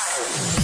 Yeah.